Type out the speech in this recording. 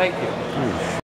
Thank you. Hmm.